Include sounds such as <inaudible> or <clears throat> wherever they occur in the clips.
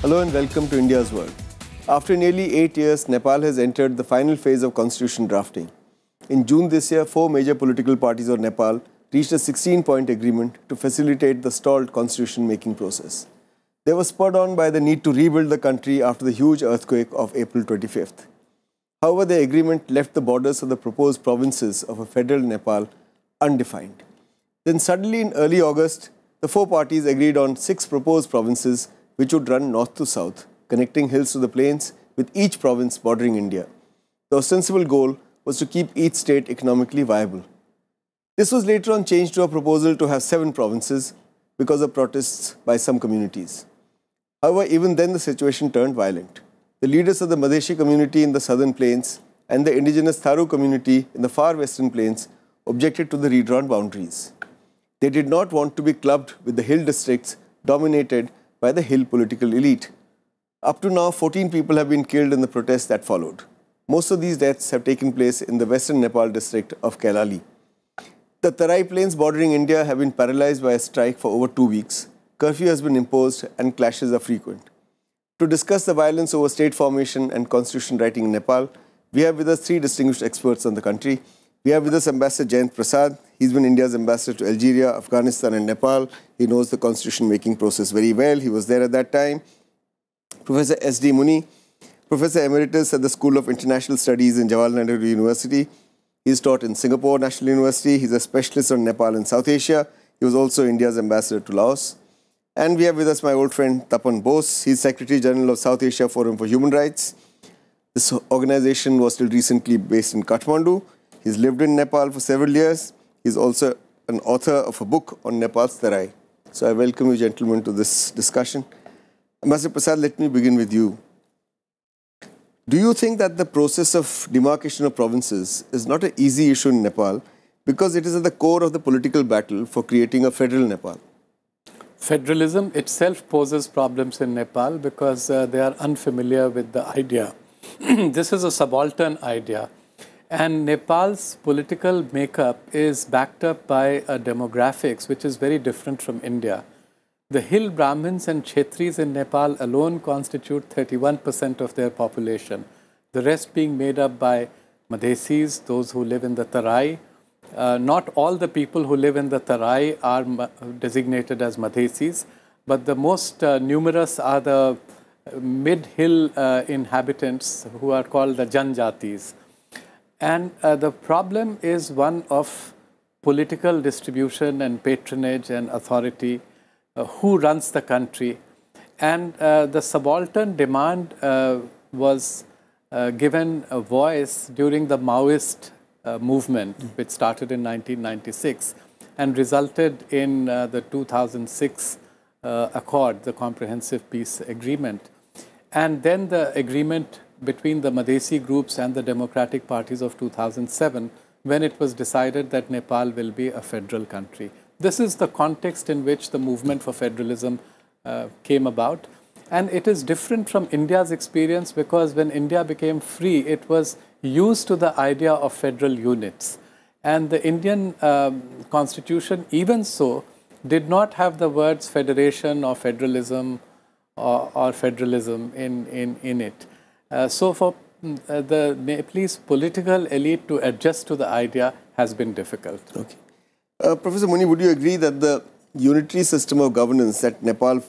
Hello and welcome to India's World. After nearly eight years, Nepal has entered the final phase of constitution drafting. In June this year, four major political parties of Nepal reached a 16 point agreement to facilitate the stalled constitution making process. They were spurred on by the need to rebuild the country after the huge earthquake of April 25th. However, the agreement left the borders of the proposed provinces of a federal Nepal undefined. Then, suddenly in early August, the four parties agreed on six proposed provinces which would run north to south, connecting hills to the plains, with each province bordering India. The ostensible goal was to keep each state economically viable. This was later on changed to a proposal to have seven provinces because of protests by some communities. However, even then the situation turned violent. The leaders of the Madheshi community in the southern plains and the indigenous Tharu community in the far western plains objected to the redrawn boundaries. They did not want to be clubbed with the hill districts dominated by the hill political elite. Up to now, 14 people have been killed in the protests that followed. Most of these deaths have taken place in the western Nepal district of Kailali. The Tarai plains bordering India have been paralyzed by a strike for over two weeks. Curfew has been imposed and clashes are frequent. To discuss the violence over state formation and constitution writing in Nepal, we have with us three distinguished experts on the country. We have with us Ambassador Jayant Prasad. He's been India's ambassador to Algeria, Afghanistan and Nepal. He knows the constitution making process very well. He was there at that time. Professor S.D. Muni, Professor Emeritus at the School of International Studies in Jawaharlal Nehru University. He's taught in Singapore National University. He's a specialist on Nepal and South Asia. He was also India's ambassador to Laos. And we have with us my old friend Tapan Bose. He's Secretary General of South Asia Forum for Human Rights. This organization was till recently based in Kathmandu. He's lived in Nepal for several years. He's also an author of a book on Nepal's Tarai. So I welcome you, gentlemen, to this discussion. Ambassador Prasad, let me begin with you. Do you think that the process of demarcation of provinces is not an easy issue in Nepal because it is at the core of the political battle for creating a federal Nepal? Federalism itself poses problems in Nepal because uh, they are unfamiliar with the idea. <clears throat> this is a subaltern idea. And Nepal's political makeup is backed up by a demographics which is very different from India. The hill Brahmins and Kshetris in Nepal alone constitute 31% of their population, the rest being made up by Madhesis, those who live in the Tarai. Uh, not all the people who live in the Tarai are designated as Madhesis, but the most uh, numerous are the mid-hill uh, inhabitants who are called the Janjatis. And uh, the problem is one of political distribution and patronage and authority uh, who runs the country. And uh, the subaltern demand uh, was given a voice during the Maoist movement, which started in 1996 and resulted in the 2006 accord, the Comprehensive Peace Agreement. And then the agreement between the Madhesi groups and the democratic parties of 2007 when it was decided that Nepal will be a federal country. This is the context in which the movement for federalism uh, came about. And it is different from India's experience because when India became free, it was used to the idea of federal units. And the Indian um, constitution, even so, did not have the words federation or federalism or, or federalism in, in, in it. Uh, so for mm, uh, the Nepalese political elite to adjust to the idea has been difficult. Okay. Uh, Professor Muni, would you agree that the unitary system of governance that Nepal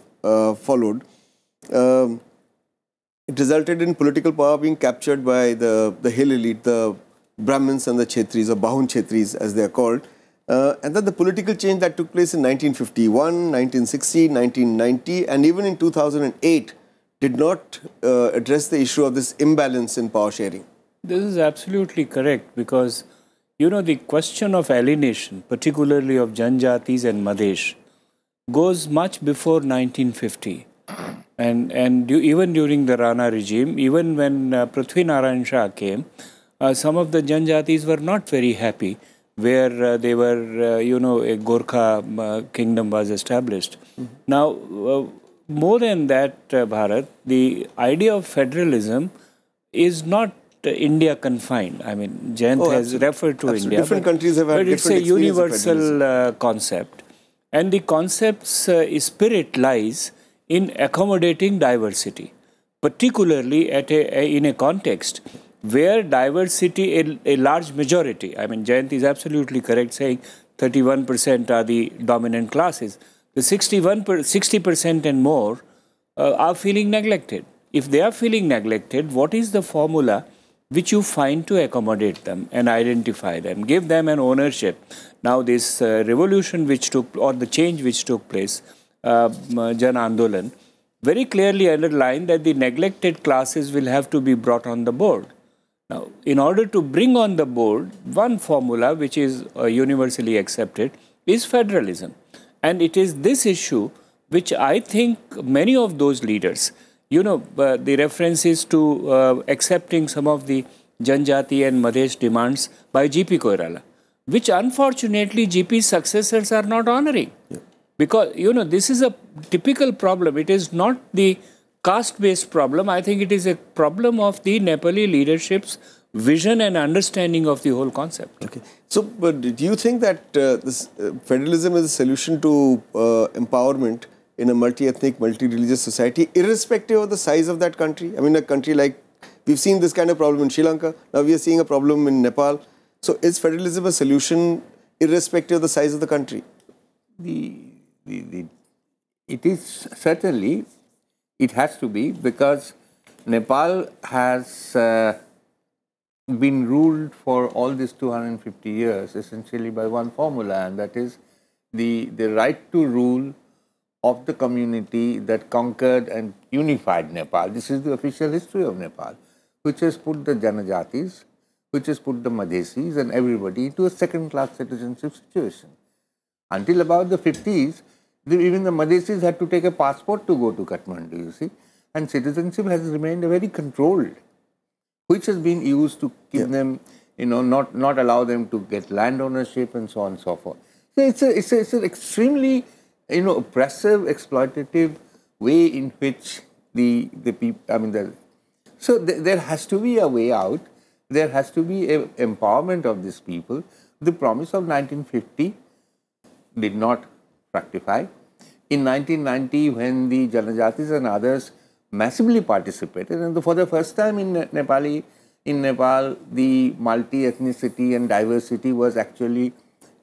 followed, um, it resulted in political power being captured by the, the hill elite, the Brahmins and the Kshetris, or Bahun Kshetris as they are called, uh, and that the political change that took place in 1951, 1960, 1990, and even in 2008 did not uh, address the issue of this imbalance in power sharing. This is absolutely correct because you know, the question of alienation, particularly of Janjatis and Madhesh, goes much before 1950. And, and even during the Rana regime, even when uh, Prithvi Narayan Shah came, uh, some of the Janjatis were not very happy where uh, they were, uh, you know, a Gorkha uh, kingdom was established. Mm -hmm. Now, uh, more than that, uh, Bharat, the idea of federalism is not India confined. I mean, Jayant oh, has referred to India. Different but, countries have had But it's a universal uh, concept. And the concept's uh, spirit lies in accommodating diversity, particularly at a, a in a context where diversity, a, a large majority, I mean, Jayant is absolutely correct saying 31% are the dominant classes. The 61 per, 60% and more uh, are feeling neglected. If they are feeling neglected, what is the formula which you find to accommodate them and identify them, give them an ownership? Now, this uh, revolution which took, or the change which took place, uh, Jan Andolan, very clearly underlined that the neglected classes will have to be brought on the board. Now, in order to bring on the board one formula which is uh, universally accepted is federalism. And it is this issue which I think many of those leaders, you know, uh, the references to uh, accepting some of the Janjati and Madhesh demands by GP Koirala, which unfortunately GP's successors are not honoring. Yeah. Because, you know, this is a typical problem. It is not the caste-based problem. I think it is a problem of the Nepali leadership's vision and understanding of the whole concept. Okay. So, but do you think that uh, this uh, federalism is a solution to uh, empowerment in a multi-ethnic, multi-religious society, irrespective of the size of that country? I mean, a country like we've seen this kind of problem in Sri Lanka. Now we are seeing a problem in Nepal. So, is federalism a solution irrespective of the size of the country? The, the, the it is certainly it has to be because Nepal has uh, been ruled for all these 250 years essentially by one formula and that is the, the right to rule of the community that conquered and unified Nepal. This is the official history of Nepal, which has put the Janajatis, which has put the Madhesis and everybody into a second class citizenship situation. Until about the 50s, even the Madhesis had to take a passport to go to Kathmandu, you see. And citizenship has remained a very controlled, which has been used to keep yeah. them, you know, not, not allow them to get land ownership and so on and so forth. So it's, a, it's, a, it's an extremely, you know, oppressive, exploitative way in which the, the people, I mean, the, so th there has to be a way out. There has to be a empowerment of these people. The promise of 1950 did not fructify. In 1990, when the Janajatis and others massively participated, and for the first time in Nepali, in Nepal, the multi-ethnicity and diversity was actually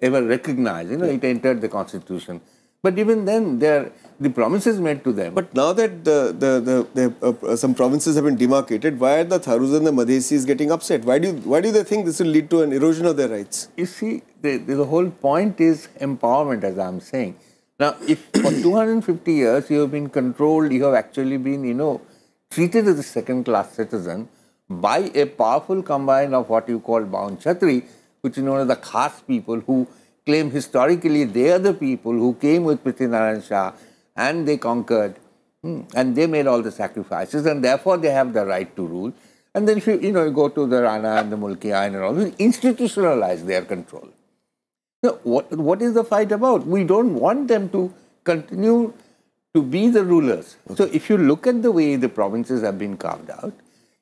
ever recognized. You know, it entered the constitution. But even then, there the promises made to them. But now that the, the, the, the uh, some provinces have been demarcated, why are the Tharus and the Madhesis getting upset? Why do you, why do they think this will lead to an erosion of their rights? You see, the, the whole point is empowerment, as I'm saying. Now, if for 250 years you have been controlled, you have actually been, you know, treated as a second-class citizen by a powerful combine of what you call Baun Chatri, which is known as the Khas people who claim historically they are the people who came with Prithvinarayan Shah and they conquered hmm, and they made all the sacrifices and therefore they have the right to rule. And then if you, you know, you go to the Rana and the Mulki Ain and all, institutionalize their control. What, what is the fight about? We don't want them to continue to be the rulers. Okay. So if you look at the way the provinces have been carved out,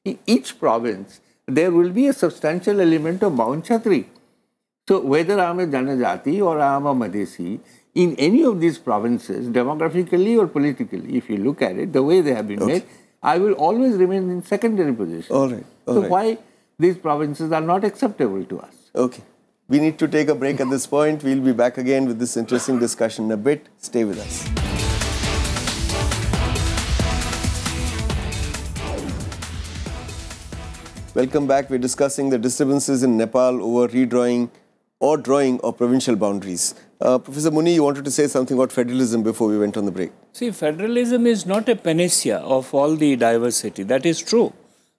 in each province, there will be a substantial element of Baun Chatri. So whether I am a Janajati or I am a Madhesi, in any of these provinces, demographically or politically, if you look at it, the way they have been okay. made, I will always remain in secondary position. All right. All so right. why these provinces are not acceptable to us? Okay. We need to take a break at this point. We'll be back again with this interesting discussion in a bit. Stay with us. Welcome back. We're discussing the disturbances in Nepal over redrawing or drawing of provincial boundaries. Uh, Professor Muni, you wanted to say something about federalism before we went on the break. See, federalism is not a panacea of all the diversity. That is true.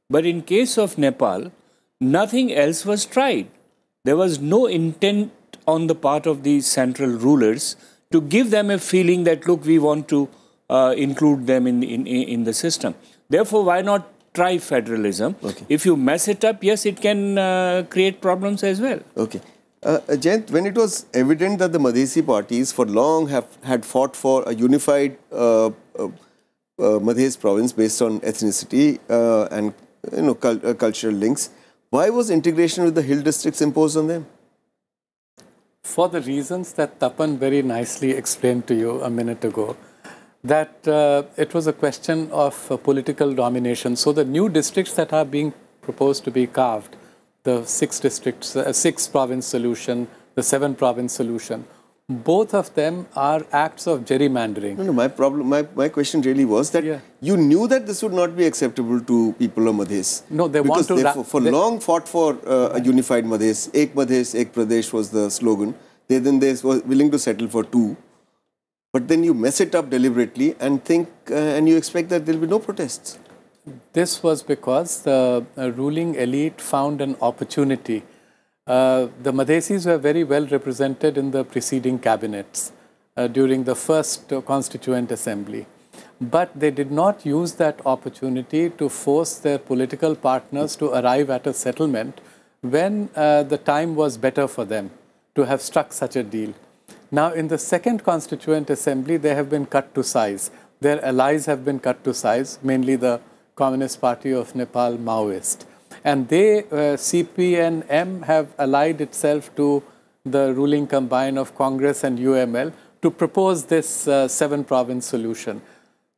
But in case of Nepal, nothing else was tried. There was no intent on the part of the central rulers to give them a feeling that, look, we want to uh, include them in, in, in the system. Therefore, why not try federalism? Okay. If you mess it up, yes, it can uh, create problems as well. Okay. Uh, Jayant, when it was evident that the Madhesi parties for long have had fought for a unified uh, uh, uh Madhes province based on ethnicity uh, and you know cul uh, cultural links, why was integration with the hill districts imposed on them? For the reasons that Tapan very nicely explained to you a minute ago. that uh, it was a question of uh, political domination. So the new districts that are being proposed to be carved, the six districts, uh, six province solution, the seven province solution, both of them are acts of gerrymandering. No, no, my problem, my, my question really was that Yeah. you knew that this would not be acceptable to people of Madhes. No, they because want to they ra- for, long fought for uh, a unified Madhes. Ek Madhes, Ek Pradesh was the slogan. They then they were willing to settle for two. But then you mess it up deliberately and think, uh, and you expect that there will be no protests. This was because the uh, ruling elite found an opportunity. Uh, the Madhesis were very well represented in the preceding cabinets uh, during the first uh, Constituent Assembly. But they did not use that opportunity to force their political partners to arrive at a settlement when uh, the time was better for them to have struck such a deal. Now, in the second Constituent Assembly, they have been cut to size. Their allies have been cut to size, mainly the Communist Party of Nepal, Maoist. And they, uh, CPNM, have allied itself to the ruling combine of Congress and UML to propose this uh, seven province solution.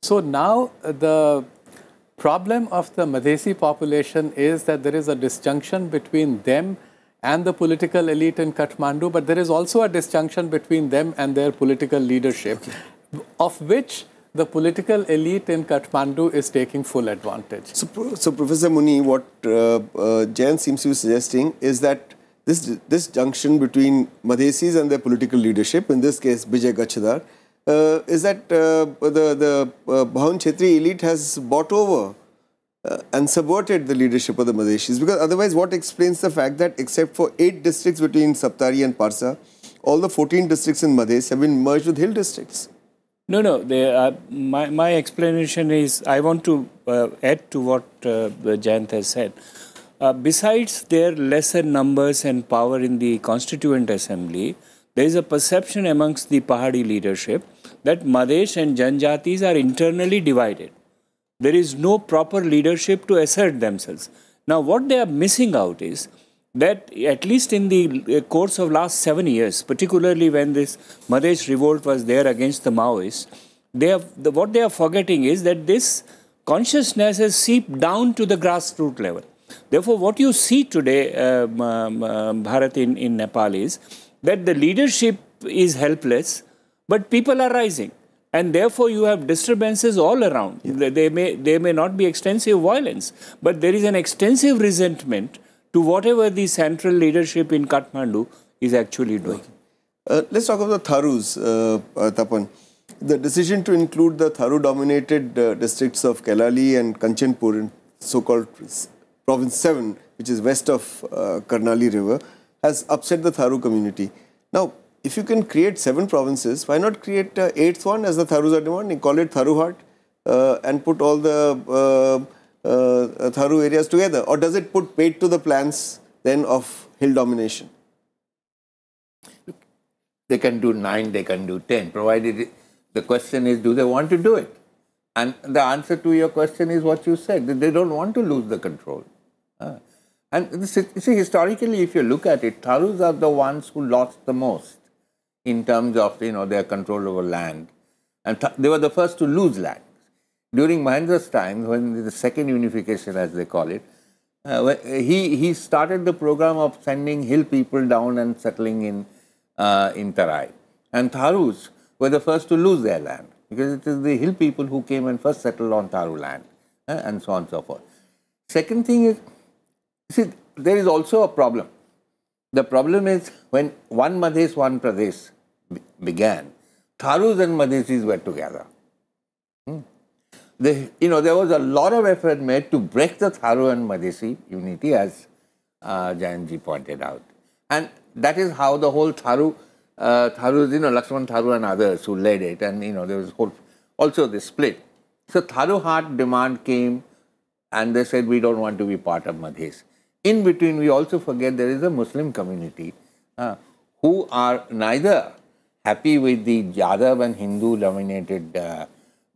So now uh, the problem of the Madhesi population is that there is a disjunction between them and the political elite in Kathmandu, but there is also a disjunction between them and their political leadership, of which the political elite in Kathmandu is taking full advantage. So, so Professor Muni, what uh, uh, Jayant seems to be suggesting is that this this junction between Madhesis and their political leadership, in this case Bijay Gachadar, uh, is that uh, the the uh, Bahun Kshetri elite has bought over uh, and subverted the leadership of the Madhesis. Because otherwise, what explains the fact that except for eight districts between Saptari and Parsa, all the 14 districts in Madhes have been merged with hill districts? No, no. They are, my, my explanation is I want to uh, add to what uh, Jayant has said. Uh, besides their lesser numbers and power in the Constituent Assembly, there is a perception amongst the Pahadi leadership that Madesh and Janjatis are internally divided. There is no proper leadership to assert themselves. Now, what they are missing out is that at least in the uh, course of last seven years, particularly when this Madesh revolt was there against the Maoists, they have, the, what they are forgetting is that this consciousness has seeped down to the grassroots level. Therefore, what you see today, um, um, um, Bharat, in, in Nepal is that the leadership is helpless, but people are rising. And therefore, you have disturbances all around. They- They may, they may not be extensive violence, but there is an extensive resentment to whatever the central leadership in Kathmandu is actually doing. Uh, let's talk about the Tharus, uh, uh, Tapan. The decision to include the Tharu-dominated uh, districts of Kailali and Kanchanpur in so-called Province 7, which is west of uh, Karnali River, has upset the Tharu community. Now, if you can create seven provinces, why not create uh, eighth one as the Tharus are demanding? Call it Tharuhat uh, and put all the uh, uh, Tharu areas together. Or does it put weight to the plans then of hill domination? They can do nine, they can do ten, provided it, the question is, do they want to do it? And the answer to your question is what you said, they don't want to lose the control. Ah. And this is- see, historically, if you look at it, Tharus are the ones who lost the most in terms of you know their control over land, and they were the first to lose land during Mahendra's time, when the second unification, as they call it. Uh, he he started the program of sending hill people down and settling in uh, in Tarai, and Tharus were the first to lose their land because it is the hill people who came and first settled on Tharu land, uh, and so on and so forth. Second thing is, see, there is also a problem. The problem is when one Madhes, one Pradesh began, Tharus and Madhesis were together. The, you know, there was a lot of effort made to break the Tharu and Madhesi unity, as uh, Jayanji pointed out. And that is how the whole Tharu, uh, Tharu, you know, Lakshman Tharu and others who led it, and you know, there was whole, also the split. So Tharu Hat demand came, and they said we don't want to be part of Madhes. In between, we also forget there is a Muslim community uh, who are neither happy with the Yadav and Hindu dominated uh,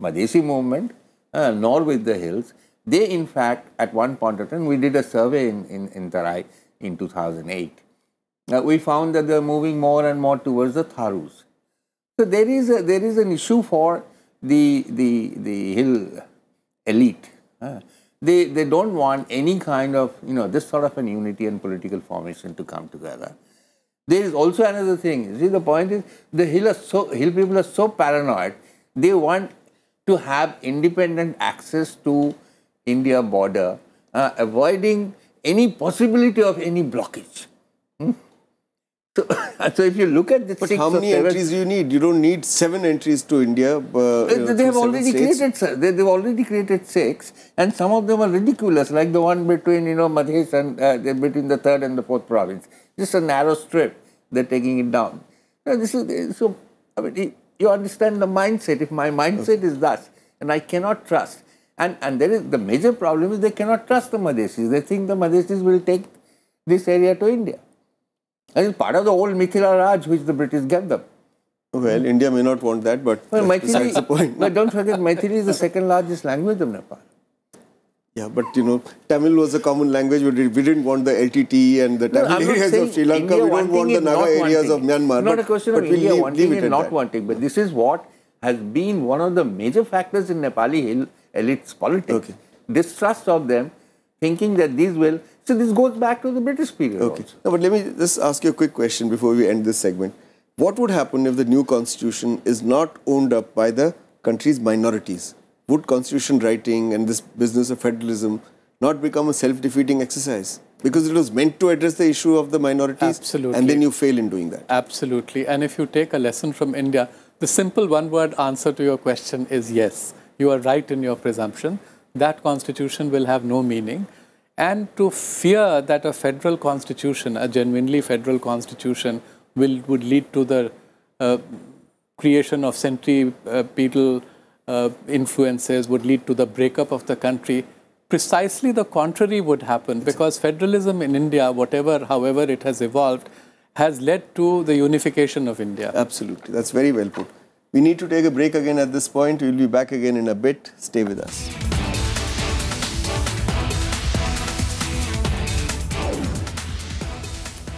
Madhesi movement uh, nor with the hills. They, in fact, at one point of time, we did a survey in, in, in Tarai in 2008. Uh, we found that they're moving more and more towards the Tharus. So there is, a, there is an issue for the, the, the hill elite, uh, they, they don't want any kind of, you know, this sort of an unity and political formation to come together. There is also another thing. See, the point is, the hill, are so, hill people are so paranoid, they want to have independent access to India border, uh, avoiding any possibility of any blockage. Hmm? So, <laughs> so if you look at the but how many entries do you need? You don't need seven entries to India. Uh, they, they have already created. They, they've already created six, and some of them are ridiculous, like the one between you know Madhesh and uh, between the third and the fourth province. Just a narrow strip. They're taking it down. Now, this is so. I mean, you understand the mindset. If my mindset okay. is thus, and I cannot trust, and and there is the major problem is they cannot trust the Madhesis. They think the Madhesis will take this area to India. And it's part of the old Mithila Raj which the British gave them. Well, India may not want that, but well, Maithili, the point. <laughs> But don't forget, Maithili is the second largest language of Nepal. Yeah, but you know, Tamil was a common language. We didn't want the LTT and the Tamil no, areas of Sri Lanka. India we don't want the Naga areas of Myanmar. Not but, a question of India leave, wanting leave and not that. wanting, but this is what has been one of the major factors in Nepali hill elites politics. Okay. Distrust of them, thinking that these will so this goes back to the British period. Okay. No, but let me just ask you a quick question before we end this segment. What would happen if the new constitution is not owned up by the country's minorities? Would constitution writing and this business of federalism not become a self-defeating exercise? Because it was meant to address the issue of the minorities, Absolutely. and then you fail in doing that. Absolutely. And if you take a lesson from India, the simple one-word answer to your question is yes. You are right in your presumption. That constitution will have no meaning and to fear that a federal constitution, a genuinely federal constitution, will would lead to the uh, creation of centripetal uh, influences, would lead to the breakup of the country. Precisely the contrary would happen because federalism in India, whatever, however it has evolved, has led to the unification of India. Absolutely. That's very well put. We need to take a break again at this point. We'll be back again in a bit. Stay with us.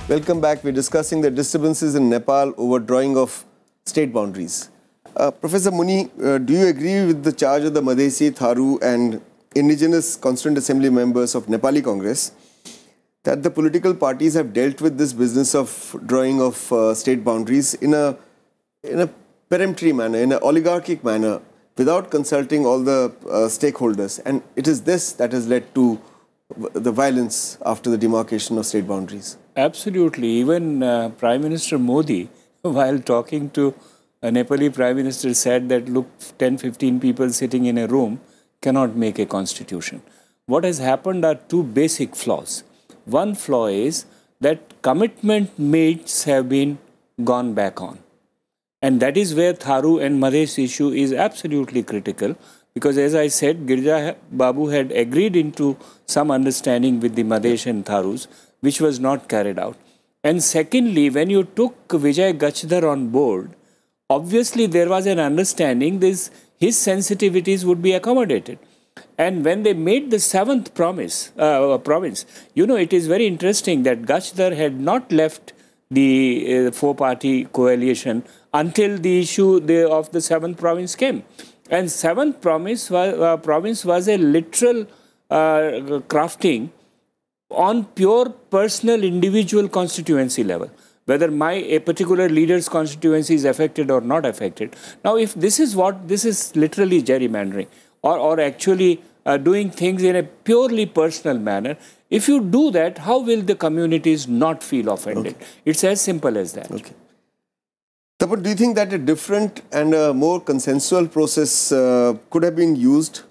Welcome back. We're discussing the disturbances in Nepal over drawing of state boundaries. Uh, Professor Muni, uh, do you agree with the charge of the Madhesi, Tharu and indigenous Constituent Assembly members of Nepali Congress that the political parties have dealt with this business of drawing of uh, state boundaries in a, in a peremptory manner, in an oligarchic manner, without consulting all the uh, stakeholders. And it is this that has led to the violence after the demarcation of state boundaries. Absolutely. Even uh, Prime Minister Modi, <laughs> while talking to a Nepali Prime Minister, said that look, 10 15 people sitting in a room cannot make a constitution. What has happened are two basic flaws. One flaw is that commitment mates have been gone back on. And that is where Tharu and Madhesh issue is absolutely critical because as I said, Girija Babu had agreed into some understanding with the Madhesh and Tharus which was not carried out. And secondly, when you took Vijay Gachdhar on board, obviously there was an understanding this his sensitivities would be accommodated. And when they made the seventh promise, uh, province, you know, it is very interesting that Gachdhar had not left the uh, four-party coalition until the issue the, of the seventh province came. And seventh promise uh, province was a literal uh, crafting on pure personal individual constituency level whether my a particular leader's constituency is affected or not affected now if this is what this is literally gerrymandering or, or actually uh, doing things in a purely personal manner if you do that how will the communities not feel offended okay. it's as simple as that okay Tapan, do you think that a different and a more consensual process uh, could have been used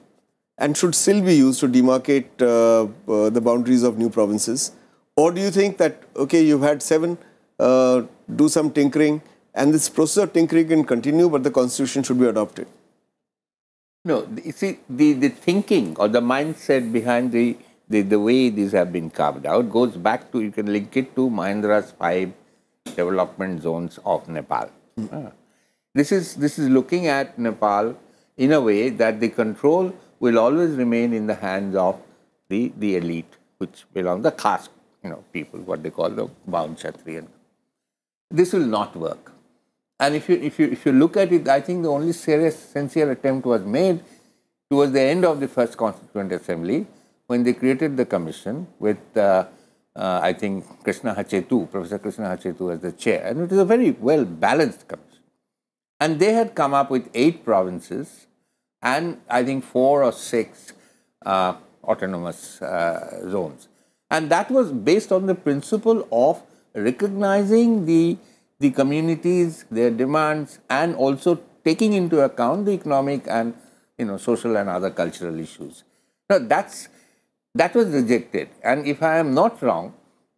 and should still be used to demarcate uh, uh, the boundaries of new provinces? Or do you think that, okay, you've had seven, uh, do some tinkering, and this process of tinkering can continue, but the constitution should be adopted? No, you see, the, the thinking or the mindset behind the, the, the way these have been carved out goes back to, you can link it to Mahendra's five development zones of Nepal. Mm. This, is, this is looking at Nepal in a way that the control will always remain in the hands of the, the elite, which belong the caste, you know, people, what they call the bound Kshatriyan. This will not work. And if you, if, you, if you look at it, I think the only serious, sincere attempt was made towards the end of the first Constituent Assembly when they created the commission with, uh, uh, I think, Krishna Hachhethu, Professor Krishna Hachhethu as the chair. And it was a very well balanced commission. And they had come up with eight provinces and I think four or six uh, autonomous uh, zones. And that was based on the principle of recognizing the, the communities, their demands, and also taking into account the economic and you know, social and other cultural issues. Now, that's, that was rejected. And if I am not wrong,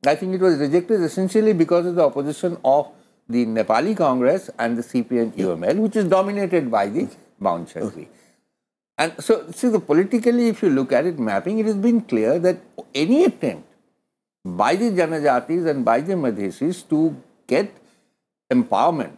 I think it was rejected essentially because of the opposition of the Nepali Congress and the CPN UML, which is dominated by the Baun Kshatriya. And so, see, the politically, if you look at it, mapping, it has been clear that any attempt by the Janajatis and by the Madhesis to get empowerment,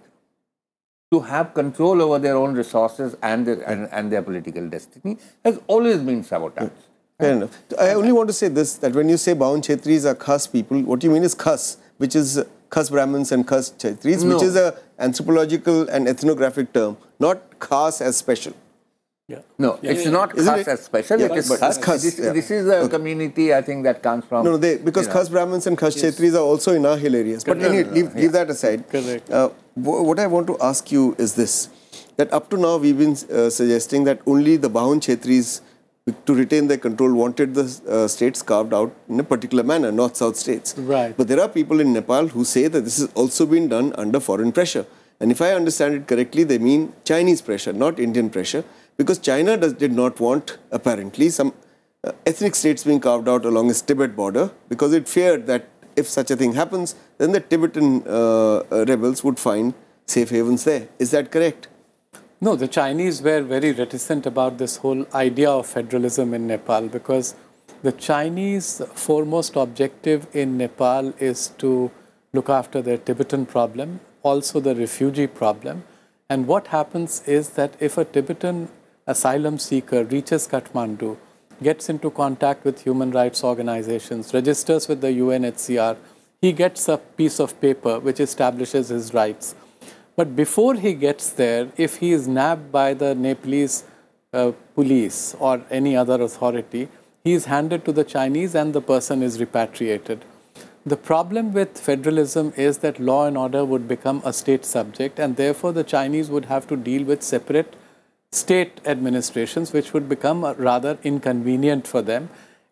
to have control over their own resources and their, and, and their political destiny has always been sabotaged. Hmm. Fair enough. I only want to say this, that when you say Baun Kshetris are Khas people, what you mean is Khas, which is Khas Brahmins and Khas Kshetris, No. which is an anthropological and ethnographic term, not Khas as special. Yeah. No, it's not Isn't khas it? as special, Yeah, it is but khas. it's khas, This, yeah. this is a community, I think, that comes from. No, no, they, because you know. Khas Brahmins and Khas Kshetris are also in our hill areas. But No, no, anyway, no, no, leave, yeah. leave that aside. Correct. Uh, what I want to ask you is this, that up to now we've been uh, suggesting that only the Bahun Kshetris, to retain their control, wanted the uh, states carved out in a particular manner, north-south states. Right. But there are people in Nepal who say that this has also been done under foreign pressure. And if I understand it correctly, they mean Chinese pressure, not Indian pressure, because China does, did not want, apparently, some uh, ethnic states being carved out along its Tibet border, because it feared that if such a thing happens, then the Tibetan uh, uh, rebels would find safe havens there. Is that correct? No, the Chinese were very reticent about this whole idea of federalism in Nepal because the Chinese foremost objective in Nepal is to look after their Tibetan problem, also the refugee problem. And what happens is that if a Tibetan asylum seeker reaches Kathmandu, gets into contact with human rights organizations, registers with the UNHCR, he gets a piece of paper which establishes his rights. But before he gets there, if he is nabbed by the Nepalese uh, police or any other authority, he is handed to the Chinese and the person is repatriated. The problem with federalism is that law and order would become a state subject, and therefore the Chinese would have to deal with separate state administrations, which would become uh, rather inconvenient for them.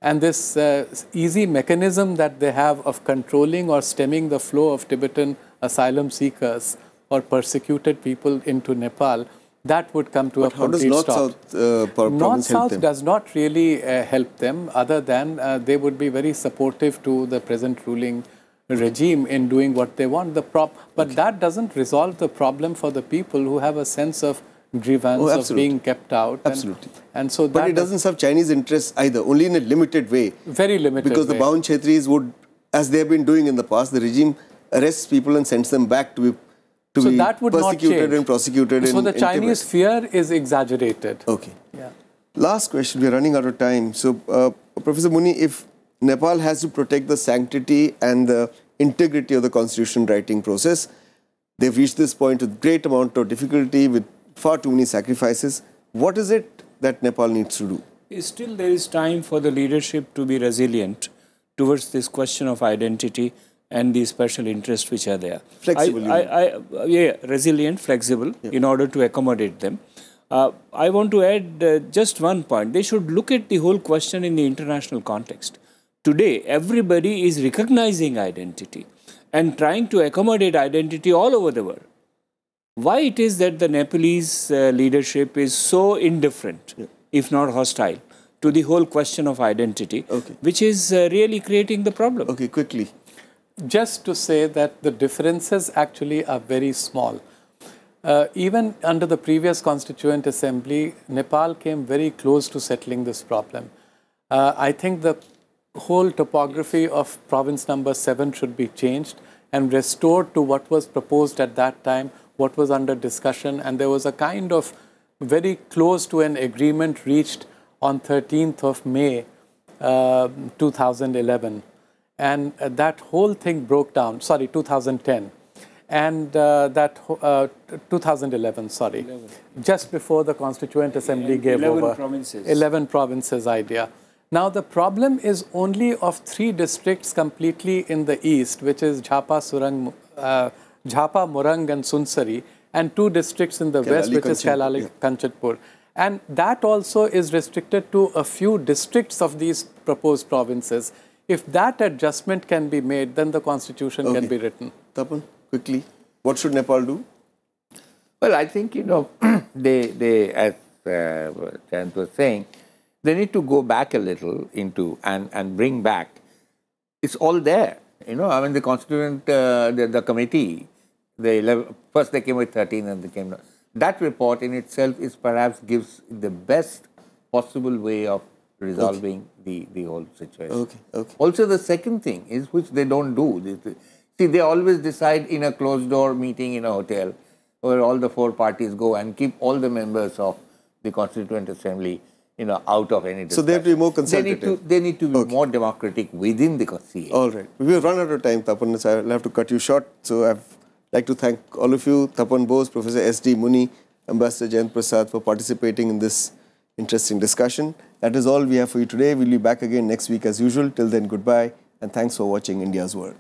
And this uh, easy mechanism that they have of controlling or stemming the flow of Tibetan asylum seekers or persecuted people into Nepal, that would come to a How does complete stop. north-south uh, province North-South them? does not really uh, help them, other than uh, they would be very supportive to the present ruling regime in doing what they want. The prop, but that doesn't resolve the problem for the people who have a sense of grievance Oh, of being kept out. Absolutely. And, so But it doesn't serve Chinese interests either, only in a limited way. very limited Because the way. Baun Kshetris would, as they have been doing in the past, the regime arrests people and sends them back to be, to so be that would persecuted and prosecuted So in, the Chinese fear is exaggerated. Okay. Yeah. Last question, we are running out of time. So, uh, Professor Muni, if Nepal has to protect the sanctity and the integrity of the constitution writing process, they've reached this point with great amount of difficulty, with far too many sacrifices. What is it that Nepal needs to do? Still, there is time for the leadership to be resilient towards this question of identity and the special interests which are there. Flexible, I, I, I, yeah, resilient, flexible, in order to accommodate them. Uh, I want to add uh, just one point. They should look at the whole question in the international context. Today, everybody is recognizing identity and trying to accommodate identity all over the world why it is that the Nepalese uh, leadership is so indifferent, if not hostile, to the whole question of identity, Okay. which is uh, really creating the problem. Okay, quickly. just to say that the differences actually are very small. Uh, even under the previous Constituent Assembly, Nepal came very close to settling this problem. Uh, I think the whole topography of province number 7 should be changed and restored to what was proposed at that time, what was under discussion, and there was a kind of very close to an agreement reached on 13th of May uh, 2011 and uh, that whole thing broke down sorry 2010 and uh, that uh, 2011, sorry, 11. just before the Constituent Assembly gave 11 over provinces. 11 provinces idea. Now the problem is only of three districts completely in the east, which is Jhapa, Surang, uh, Jhapa, Morang, and Sunsari, and two districts in the Kailali, west, which is Kailali, yeah. Kanchanpur. And that also is restricted to a few districts of these proposed provinces. If that adjustment can be made, then the constitution Okay. can be written. Tapan, quickly, what should Nepal do? Well, I think, you know, <clears throat> they, they as uh, Jayant was saying, they need to go back a little into and, and bring back. It's all there. You know, I mean, the constituent, uh, the, the committee, the 11, first they came with 13 and they came. That report in itself is perhaps gives the best possible way of resolving the, the whole situation. Okay, okay. Also, the second thing is which they don't do. See, they always decide in a closed door meeting in a hotel where all the four parties go and keep all the members of the Constituent Assembly, you know, out of any So discussion. they have to be more They need to, they need to be Okay. more democratic within the CA. All right. We've run out of time, Tapan, so I'll have to cut you short. So I'd like to thank all of you, Tapan Bose, Professor S.D. Muni, Ambassador Jayant Prasad for participating in this interesting discussion. That is all we have for you today. We'll be back again next week as usual. Till then, goodbye and thanks for watching India's World.